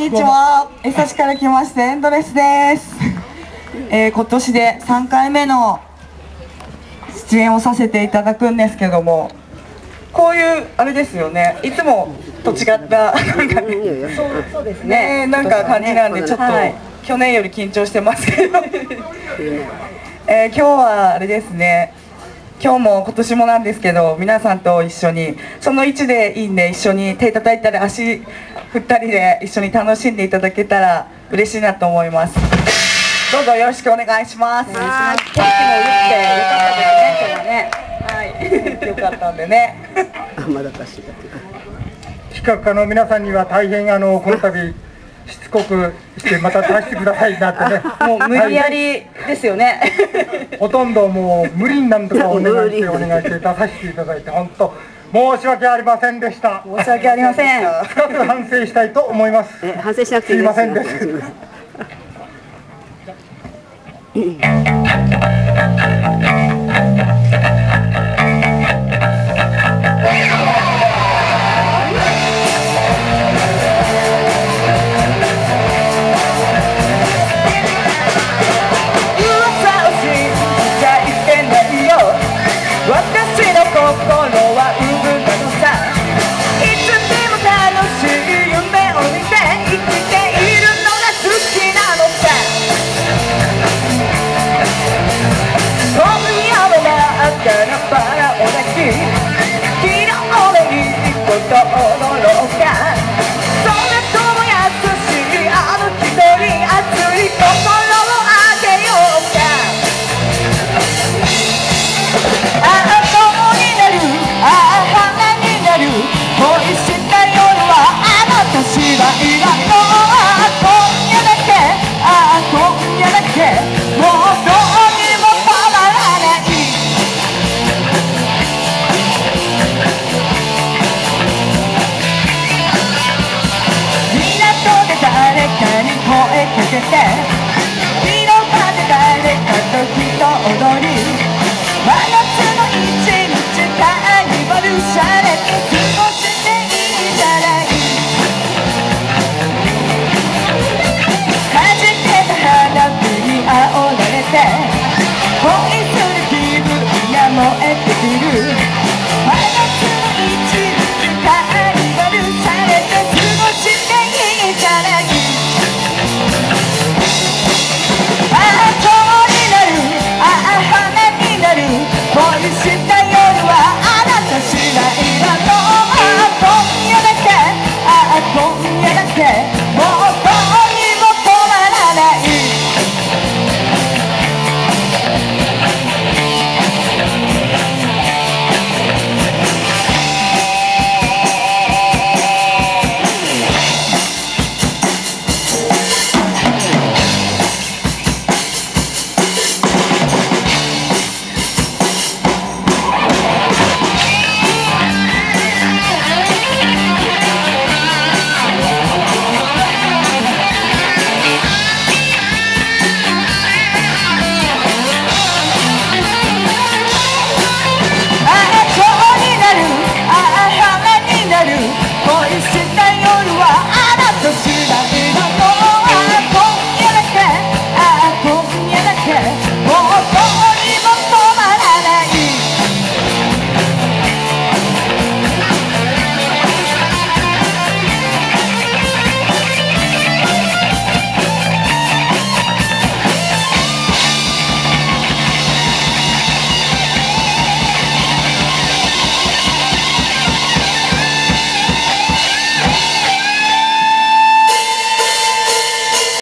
にちは。江差から来ましたエンドレスです。えー、今年で3回目の出演をさせていただくんですけども、こういうあれですよね。いつもと違ったなんかね、そうですね。なんか感じなんでちょっと、去年より緊張してますけど、えー、今日はあれですね。今日も今年もなんですけど皆さんと一緒にその位置でいいんで一緒に手叩いたり足振ったりで一緒に楽しんでいただけたら嬉しいなと思います。どうぞよろしくお願いします。お願いします。天気も良くてよかったですね今日はね。はい。よかったんでね。あまだかし企画 家の皆さんには大変あのこの度しつこくしてまた出してくださいなってね。もう無理やりですよね、はい、ほとんどもう無理になんとか お願いしてお願いして出させていただいて本当申し訳ありませんでした。申し訳ありません。深く反省したいと思います。反省しなくていいですすいませんです 煽られて